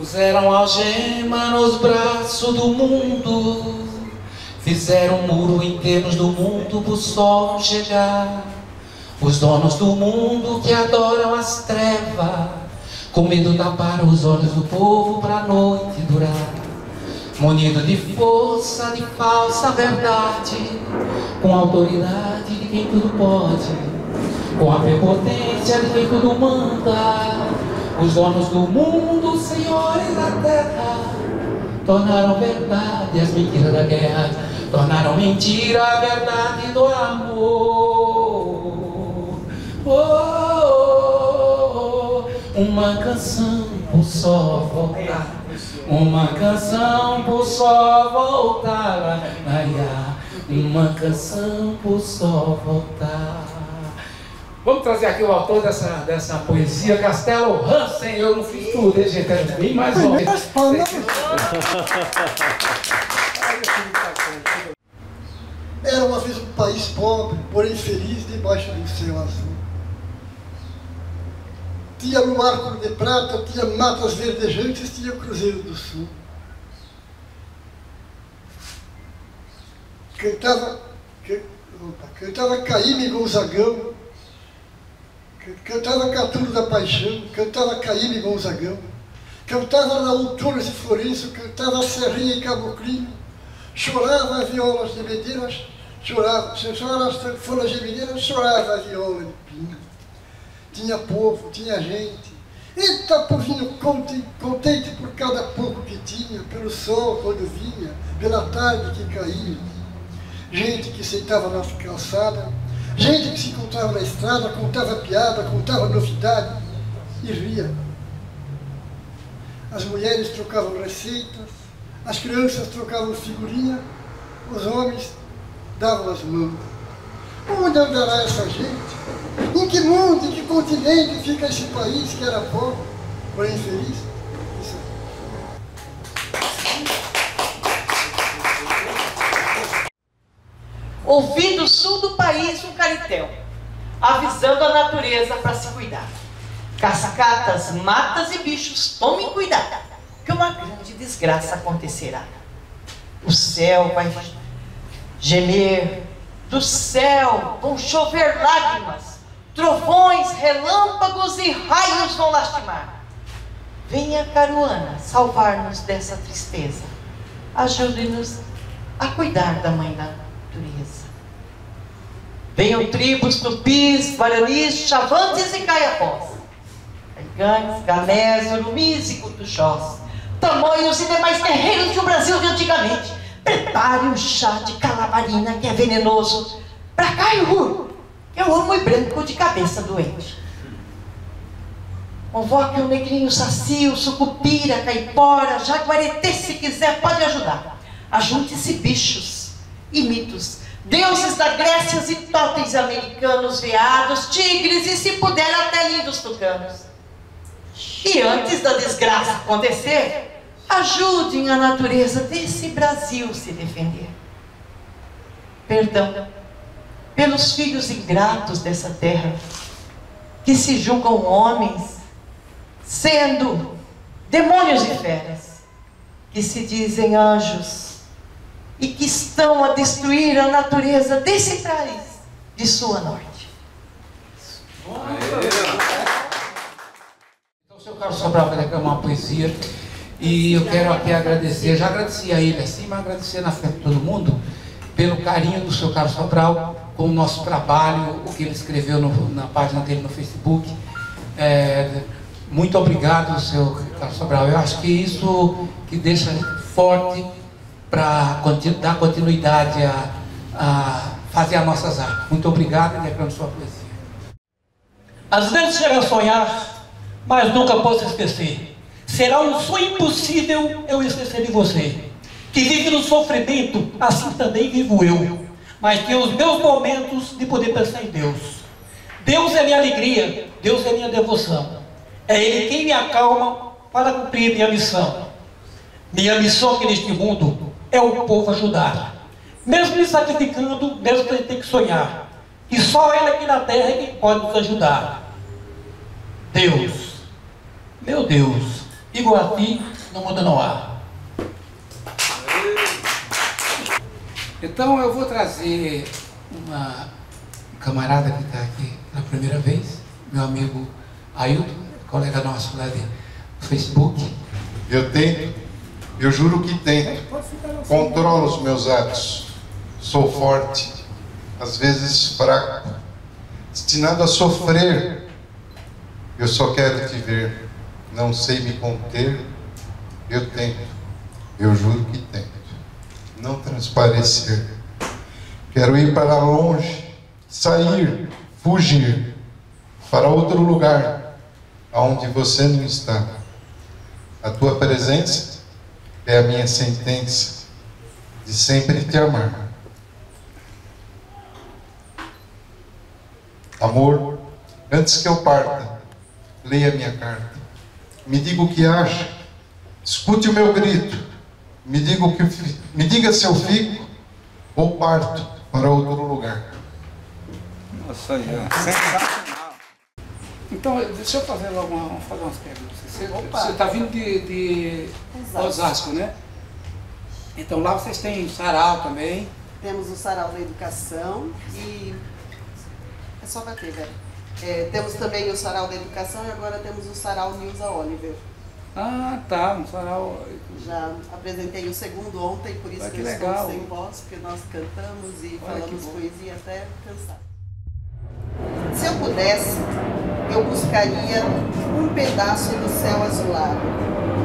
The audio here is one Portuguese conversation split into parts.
Puseram algema nos braços do mundo, fizeram um muro em termos do mundo pro sol chegar. Os donos do mundo que adoram as trevas, com medo taparam os olhos do povo pra noite durar. Munido de força, de falsa verdade, com autoridade de quem tudo pode, com a prepotência de quem tudo manda. Os donos do mundo, senhores da terra, tornaram verdade as mentiras da guerra, tornaram mentira a verdade do amor. Oh, oh, oh, uma canção por só voltar, uma canção por só voltar, uma canção por só voltar. Vamos trazer aqui o autor dessa, dessa poesia, Castelo Hansen. Eu não fiz tudo, hein, gente? É bem mais longo. Era uma vez um país pobre, porém feliz, debaixo do céu azul. Tinha luar cor de prata, tinha matas verdejantes, tinha o Cruzeiro do Sul. Cantava, can, opa, cantava Caíme Gonzagão, cantava Catulo da Paixão, cantava Caíme Gonzagão, cantava Raul Torres e Florencio, cantava Serrinha e Caboclinho, chorava violas de medeiras, chorava, chorava as folhas de medeiras, chorava a viola de pinho. Tinha povo, tinha gente. Eita, povinho contente, contente por cada pouco que tinha, pelo sol quando vinha, pela tarde que caía. Gente que sentava na calçada, gente que se encontrava na estrada, contava piada, contava novidade e ria. As mulheres trocavam receitas, as crianças trocavam figurinha, os homens davam as mãos. Onde andará essa gente? Em que mundo, em que continente fica esse país que era pobre, porém feliz? Isso Ouvi do sul do país um caritel, avisando a natureza para se cuidar. Cascatas, matas e bichos, tomem cuidado, que uma grande desgraça acontecerá. O céu vai gemer, do céu vão chover lágrimas, trovões, relâmpagos e raios vão lastimar. Venha, Caruana, salvar-nos dessa tristeza. Ajude-nos a cuidar da mãe da. Venham tribos tupis, guaranis, chavantes e caiapós. Gangues, ganés, urumis e cutuxós. Tamanhos e demais terreiros do Brasil de antigamente. Prepare o chá de calamarina que é venenoso. Pra Caiu, que é o homem branco de cabeça doente. Convoque o negrinho sacio, sucupira, caipora, jaguaretê se quiser, pode ajudar. Ajunte-se bichos e mitos, deuses da Grécia e totens americanos, veados, tigres e se puder até lindos tucanos. E antes da desgraça acontecer, ajudem a natureza desse Brasil se defender. Perdão pelos filhos ingratos dessa terra, que se julgam homens, sendo demônios e feras, que se dizem anjos e que estão a destruir a natureza desse país de sua norte. Então, o seu Carlos Sobral vai declamar uma poesia. E eu quero aqui agradecer, já agradeci a ele assim, mas agradecer na frente de todo mundo pelo carinho do seu Carlos Sobral com o nosso trabalho, o que ele escreveu no, na página dele no Facebook. É, muito obrigado, seu Carlos Sobral. Eu acho que isso que deixa forte para dar continuidade a, a, fazer as nossas artes. Muito obrigado e declamo sua poesia. Às vezes chega a sonhar, mas nunca posso esquecer. Será um sonho impossível eu esquecer de você. Que vive no sofrimento, assim também vivo eu. Mas tenho os meus momentos de poder pensar em Deus. Deus é minha alegria, Deus é minha devoção. É Ele quem me acalma para cumprir minha missão. Minha missão aqui neste mundo é o povo ajudar. Mesmo me sacrificando, mesmo que ele tem que sonhar. E só Ele aqui na terra é quem pode nos ajudar. Deus, meu Deus, Iguati, no Mundo no Ar. Então eu vou trazer uma camarada que está aqui na primeira vez, meu amigo Ailton, colega nosso lá de Facebook. Eu tento, eu juro que tento. Controlo os meus atos. Sou forte, às vezes fraco, destinado a sofrer. Eu só quero te ver. Não sei me conter. Eu tento, eu juro que tento. Não transparecer. Quero ir para longe, sair, fugir para outro lugar, aonde você não está. A tua presença é a minha sentença de sempre te amar. Amor, antes que eu parta, leia minha carta. Me diga o que acha. Escute o meu grito. Me diga, o que, me diga se eu fico ou parto para outro lugar. Nossa, sensacional. Então, deixa eu fazer logo uma, fazer umas perguntas. Você está vindo de, de Osasco. Né? Então lá vocês têm sarau também. Temos o Sarau da Educação e. É só bater, velho. É, temos também o Sarau da Educação e agora temos o Sarau Nilza Oliver. Ah, tá, um sarau. Já apresentei o segundo ontem, por isso Ah, que, que eu legal. estou sem voz, porque nós cantamos e Olha, falamos poesia até cansar. Se eu pudesse, eu buscaria um pedaço do céu azulado.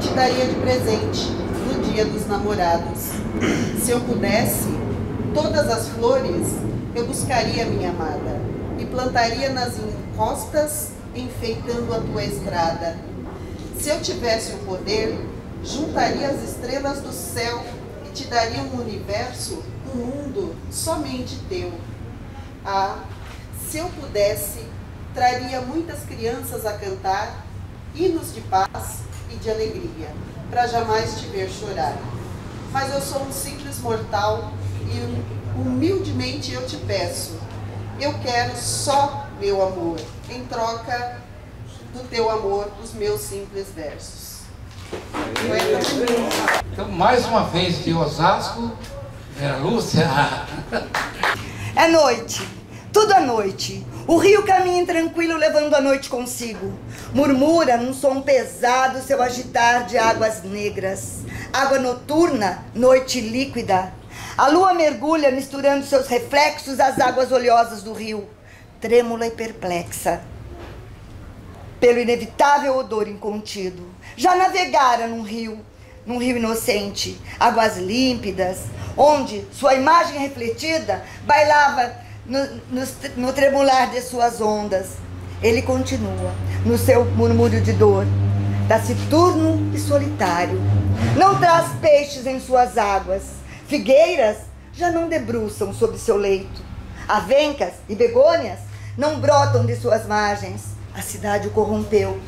Te daria de presente no dia dos namorados. Se eu pudesse, todas as flores eu buscaria minha amada e plantaria nas encostas, enfeitando a tua estrada. Se eu tivesse o poder, juntaria as estrelas do céu e te daria um universo, um mundo somente teu. Ah, se eu pudesse, traria muitas crianças a cantar hinos de paz e de alegria, para jamais te ver chorar. Mas eu sou um simples mortal e hum- humildemente eu te peço, eu quero só meu amor, em troca do teu amor, os meus simples versos. Poeta Então, mais uma vez de Osasco, Vera Lúcia. É noite, tudo é noite. O rio caminha tranquilo, levando a noite consigo. Murmura num som pesado seu agitar de águas negras. Água noturna, noite líquida. A lua mergulha, misturando seus reflexos às águas oleosas do rio, trêmula e perplexa. Pelo inevitável odor incontido. Já navegara num rio, num rio inocente, águas límpidas, onde sua imagem refletida bailava no, no, no tremular de suas ondas. Ele continua no seu murmúrio de dor, taciturno e solitário. Não traz peixes em suas águas, figueiras já não debruçam sobre seu leito, avencas e begônias não brotam de suas margens. A cidade o corrompeu.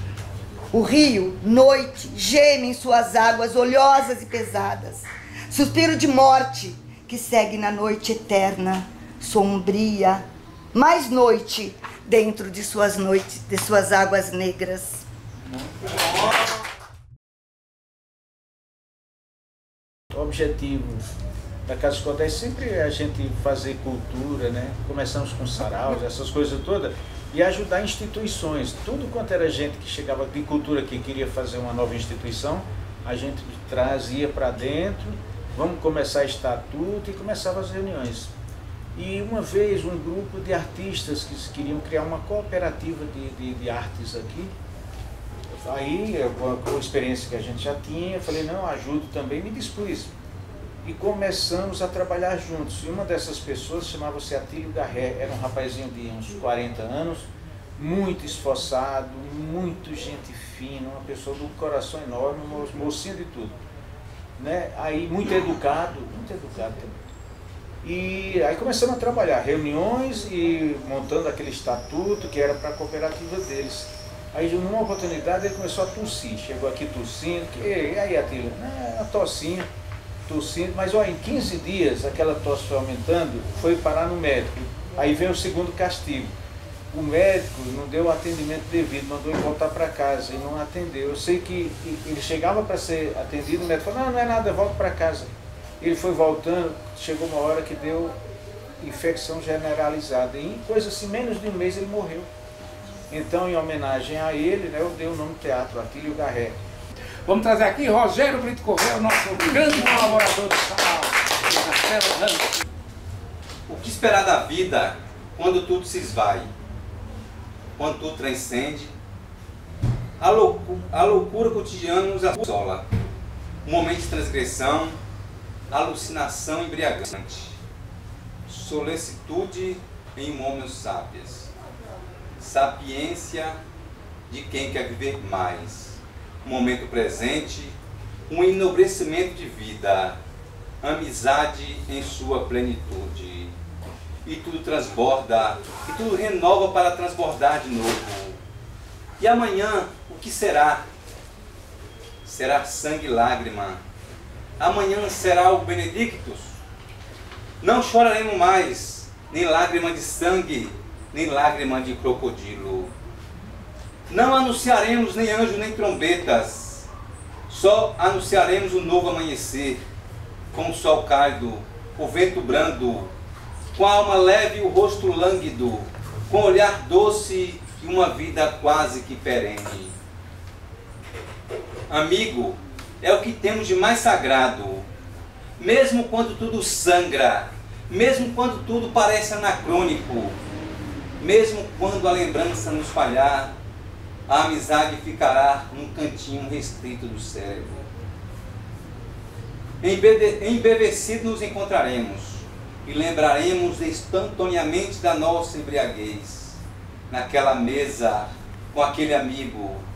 O rio, noite, geme em suas águas oleosas e pesadas. Suspiro de morte que segue na noite eterna, sombria. Mais noite dentro de suas noites, de suas águas negras. O objetivo da Casa Escola é sempre a gente fazer cultura, né? Começamos com saraus, essas coisas todas, e ajudar instituições. Tudo quanto era gente que chegava de cultura que queria fazer uma nova instituição, a gente trazia para dentro, vamos começar estatuto e começava as reuniões. E uma vez um grupo de artistas que queriam criar uma cooperativa de, de, de artes aqui, Aí, com a, experiência que a gente já tinha, eu falei, não, ajudo também, me dispus. E começamos a trabalhar juntos. E uma dessas pessoas chamava-se Atílio Garré, era um rapazinho de uns 40 anos, muito esforçado, muito gente fina, uma pessoa do coração enorme, um mocinho de tudo. Né? Aí, muito educado, muito educado também. E aí começamos a trabalhar, reuniões e montando aquele estatuto que era para a cooperativa deles. Aí, numa oportunidade, ele começou a tossir. Chegou aqui tossindo. Que, e aí, Atila? Ah, uma tossinha, tossindo. Mas, olha, em 15 dias, aquela tosse foi aumentando, foi parar no médico. Aí veio o segundo castigo. o médico não deu o atendimento devido, mandou ele voltar para casa e não atendeu. Eu sei que ele chegava para ser atendido, o médico falou, não, não é nada, volta para casa. Ele foi voltando, chegou uma hora que deu infecção generalizada. E em coisa assim, menos de um mês ele morreu. Então, em homenagem a ele, né, eu dei o nome do teatro, Atílio Garré. Vamos trazer aqui Rogério Brito Correia, o nosso grande colaborador do canal. O que esperar da vida quando tudo se esvai? Quando tudo transcende? A, loucura, a loucura cotidiana nos assola. Um momento de transgressão, alucinação embriagante. Solicitude em homens sábios. Sapiência de quem quer viver mais. Momento presente, um enobrecimento de vida, amizade em sua plenitude. E tudo transborda, e tudo renova para transbordar de novo. E amanhã, o que será? Será sangue e lágrima. Amanhã será o Benedictus. Não choraremos mais, nem lágrima de sangue, nem lágrima de crocodilo. Não anunciaremos nem anjos nem trombetas, só anunciaremos o novo amanhecer, com o sol cálido, o vento brando, com a alma leve e o rosto lânguido, com o olhar doce e uma vida quase que perene. Amigo, é o que temos de mais sagrado, mesmo quando tudo sangra, mesmo quando tudo parece anacrônico, mesmo quando a lembrança nos falhar, a amizade ficará num cantinho restrito do cérebro. Embevecido nos encontraremos e lembraremos instantaneamente da nossa embriaguez, naquela mesa com aquele amigo.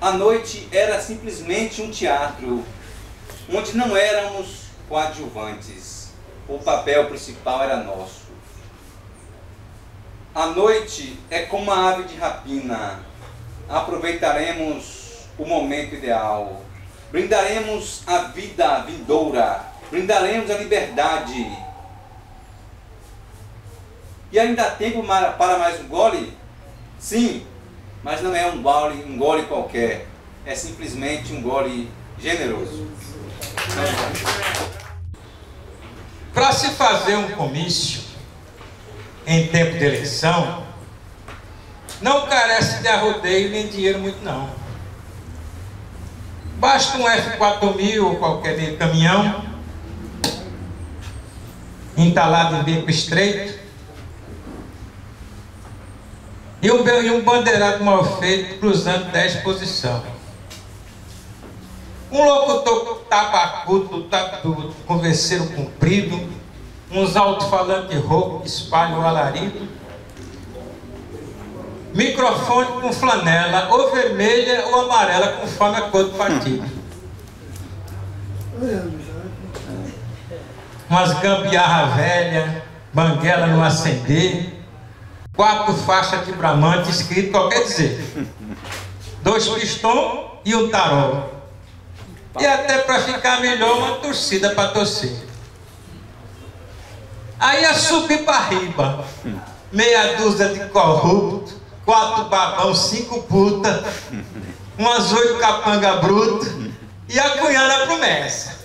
A noite era simplesmente um teatro, onde não éramos coadjuvantes, o papel principal era nosso. A noite é como uma ave de rapina, aproveitaremos o momento ideal, brindaremos a vida vindoura, brindaremos a liberdade. E ainda há tempo para mais um gole? Sim, mas não é um gole, um gole qualquer, é simplesmente um gole generoso. Para se fazer um comício em tempo de eleição, não carece de arrodeio nem dinheiro muito não. Basta um F4000 ou qualquer caminhão, entalado em bico estreito, e um, um bandeirado mal feito cruzando 10 posição. Um locutor tabacudo, tabacudo converseiro comprido, uns alto-falantes rouco que espalham o alarido, microfone com flanela, ou vermelha ou amarela, conforme a cor do partido. Umas gambiarra velha, banguela no acender, quatro faixas de bramante escrito qualquer dizer, dois pistões e um tarol. E até para ficar melhor, uma torcida para torcer. Aí ia subir para riba, meia dúzia de corrupto, quatro babão, cinco puta, umas oito capanga bruto e a cunhada promessa.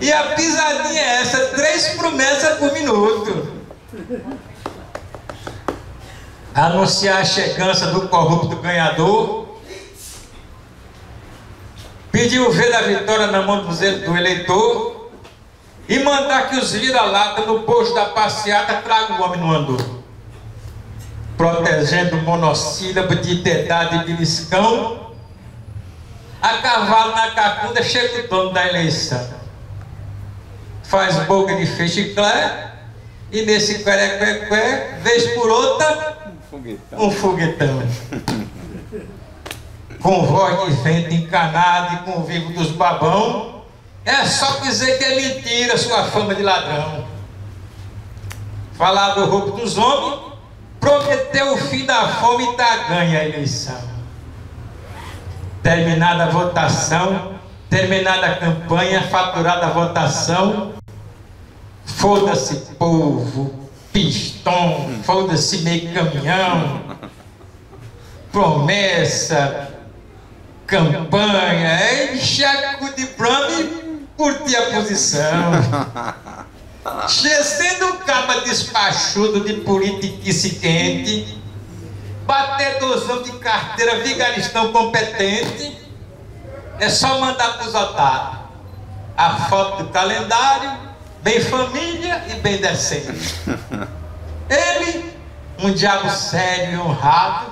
E a pisadinha é essa, três promessas por minuto. Anunciar a chegança do corrupto ganhador. Pedir o V da vitória na mão do eleitor. E mandar que os vira-lata no posto da passeata tragam o homem no andor protegendo monossílabo de dedade e beliscão, a cavalo na cacunda chega o dono da eleição. Faz boca de fechiclé e nesse querequequé, vez por outra, um foguetão. com voz de vento encanado e com o vivo dos babão, é só dizer que é mentira sua fama de ladrão. Falar do roubo dos homens prometeu o fim da fome e está ganha a eleição. Terminada a votação, terminada a campanha, faturada a votação, foda-se povo, pistão, foda-se meio caminhão, promessa, campanha, enxaco de brama e curtir a posição. Sendo um caba despachudo de politiquice quente, batedorzão de carteira vigaristão competente, é só mandar pros otários. A foto do calendário, bem família e bem decente. Ele, um diabo sério e honrado,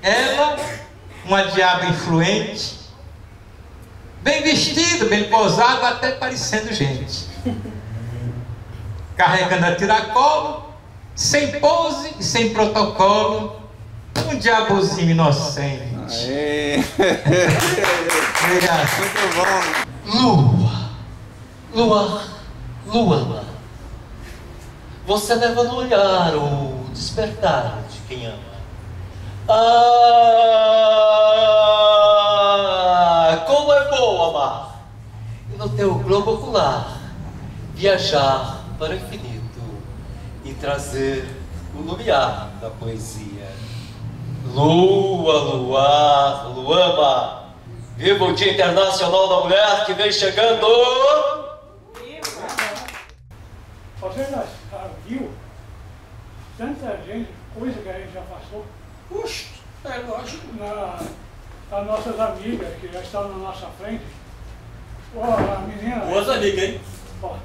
ela, uma diaba influente, bem vestido, bem posado, até parecendo gente. Carregando a tiracolo, sem pose e sem protocolo, um diabozinho inocente. Obrigado. Muito bom. Lua, lua, lua. Você leva no olhar o despertar de quem ama. Ah, como é bom amar! E no teu globo ocular, viajar para o infinito e trazer o lumiar da poesia. Lua, luar, luama, viva o Dia Internacional da Mulher que vem chegando! Você já já viu tanta gente, coisa que a gente já passou? Puxa, é lógico. Na, as nossas amigas que já estão na nossa frente. Ó, a menina. Boas amigas, hein? Ó,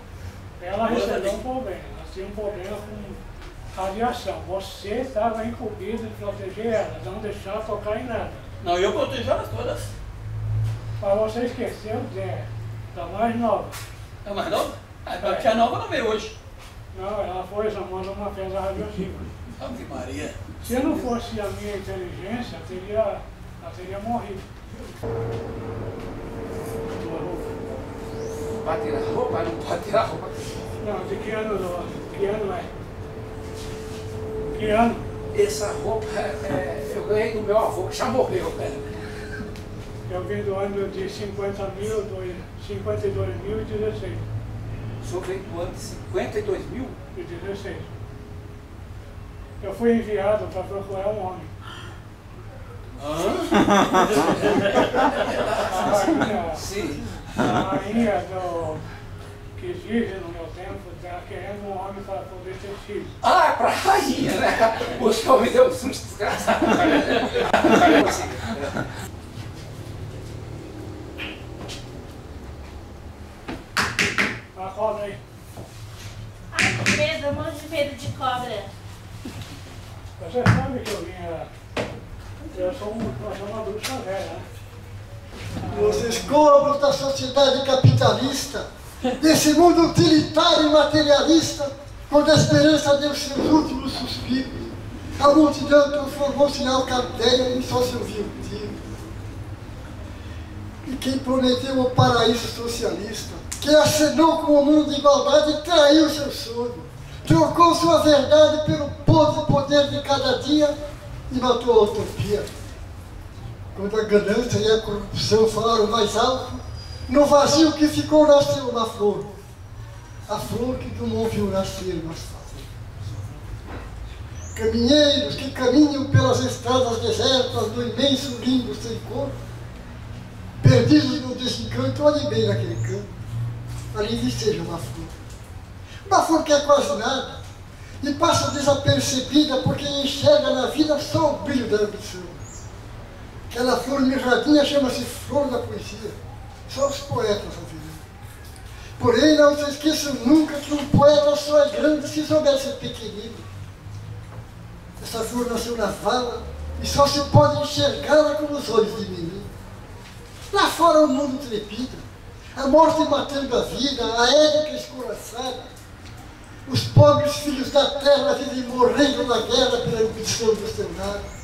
ela Boas recebeu um problema. Ela tinha um problema com radiação. Você estava incumbido de proteger ela, não deixar tocar em nada. Não, eu protejo elas todas. Mas você esqueceu de da mais nova. É mais nova? Ah, então a tia nova não veio hoje. Não, ela foi chamando uma pedra radioativa. Ave Maria. Se não fosse a minha inteligência, teria, ela teria morrido. Pode tirar a roupa? Não pode tirar a roupa. Não, de que ano, não? que ano é? Que ano? Essa roupa é, é, eu ganhei do meu avô, que já morreu. Né? Eu vim do ano de 50 mil, dois- 52 mil e 16. O senhor veio do ano de 52 mil? E 16. Eu fui enviado para procurar um homem. A rainha, Sim. a rainha do, que vive no meu tempo está querendo um homem para poder ter filho. Ah, é pra rainha, né? O senhor me deu um susto desgraçado. Acorda aí. Ai, que medo, eu morro de medo de cobra. Você sabe que eu vinha. Eu sou, um, eu sou uma bruxa velha, né? Os escombros da sociedade capitalista, desse mundo utilitário e materialista, quando a esperança deu seus últimos suspiros, a multidão transformou-se em alcateia e só se ouvia um tiro. E quem prometeu o paraíso socialista, quem acenou com o mundo de igualdade, traiu seu sonho, trocou sua verdade pelo podre poder de cada dia e matou a utopia quando a ganância e a corrupção falaram mais alto, no vazio que ficou nasceu uma flor. A flor que Dumont viu nascer nas fazendas. Caminheiros que caminham pelas estradas desertas do imenso limbo sem cor, perdidos no desencanto, olhem bem naquele canto. Ali visteja uma flor. Uma flor que é quase nada e passa desapercebida porque enxerga na vida só o brilho da ambição. Aquela flor mirradinha chama-se flor da poesia. Só os poetas ouvirão. Porém, não se esqueçam nunca que um poeta só é grande se souber ser pequenino. Essa flor nasceu na vala e só se pode enxergá-la com os olhos de menino. Lá fora o mundo trepida, a morte matando a vida, a ética escoraçada. Os pobres filhos da terra vivem morrendo na guerra pela ambição do seu lar.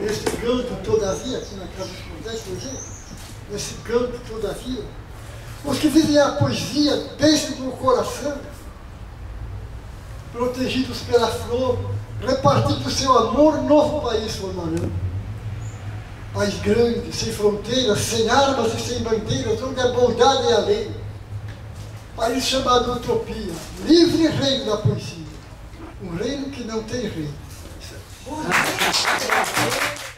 Nesse canto, todavia, aqui na casa dos Cordéis, por exemplo, nesse canto, todavia, os que vivem a poesia deixam no coração, protegidos pela flor, repartindo seu amor, novo país formarão. País grande, sem fronteiras, sem armas e sem bandeiras, onde a bondade é a lei. País chamado Utopia, livre reino da poesia. Um reino que não tem rei. Reino